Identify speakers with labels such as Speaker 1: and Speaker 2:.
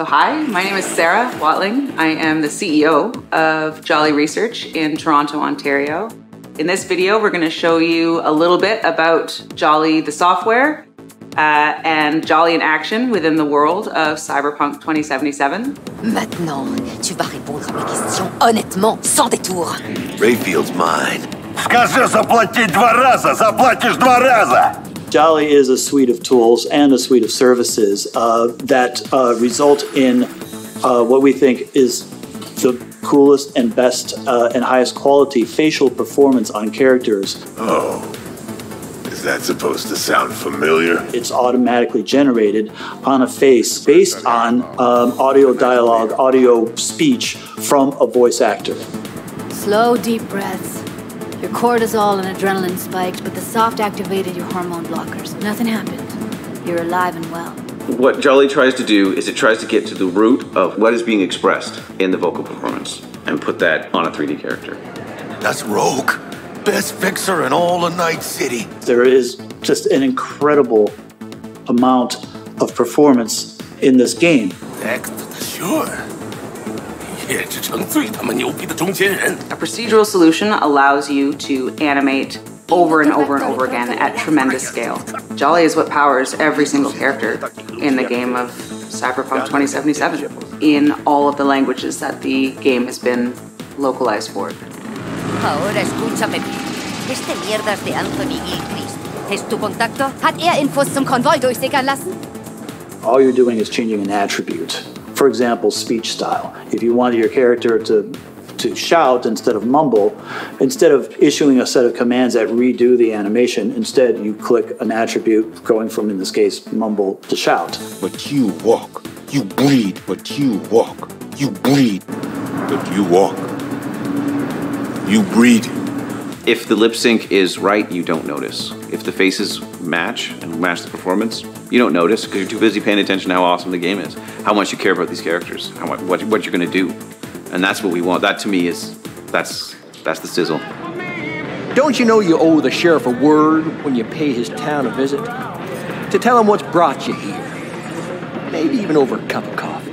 Speaker 1: So, hi, my name is Sarah Watling. I am the CEO of Jali Research in Toronto, Ontario. In this video, we're going to show you a little bit about Jali, the software, uh, and Jali in action within the world of Cyberpunk 2077.
Speaker 2: Maintenant, tu vas répondre à mes questions honnêtement, sans détour.
Speaker 3: Rayfield's mine.
Speaker 4: Скажи заплати два раза, заплатишь два раза.
Speaker 5: Jali is a suite of tools and a suite of services uh, that uh, result in uh, what we think is the coolest and best uh, and highest quality facial performance on characters.
Speaker 3: Oh. Is that supposed to sound familiar?
Speaker 5: It's automatically generated on a face based on um, audio dialogue, audio speech from a voice actor.
Speaker 6: Slow, deep breaths. Your cortisol and adrenaline spiked, but the soft activated your hormone blockers. Nothing happened. You're alive and well.
Speaker 7: What Jali tries to do is it tries to get to the root of what is being expressed in the vocal performance and put that on a 3D character.
Speaker 3: That's Rogue. Best fixer in all of Night City.
Speaker 5: There is just an incredible amount of performance in this game.
Speaker 3: Next, sure.
Speaker 1: A procedural solution allows you to animate over and over and over again at tremendous scale. Jali is what powers every single character in the game of Cyberpunk 2077 in all of the languages that the game has been localized for.
Speaker 2: Ahora Este mierdas de es tu contacto.
Speaker 5: All you're doing is changing an attribute. For example, speech style. If you wanted your character to to shout instead of mumble, instead of issuing a set of commands that redo the animation, instead you click an attribute going from, in this case, mumble to shout.
Speaker 8: But you walk. You bleed, but you walk. You bleed, but you walk.
Speaker 3: You breed.
Speaker 7: If the lip sync is right, you don't notice. If the faces match and match the performance, you don't notice because you're too busy paying attention to how awesome the game is, how much you care about these characters, how much, what, what you're going to do. And that's what we want. That to me is, that's, that's the sizzle.
Speaker 9: Don't you know you owe the sheriff a word when you pay his town a visit? To tell him what's brought you here. Maybe even over a cup of coffee.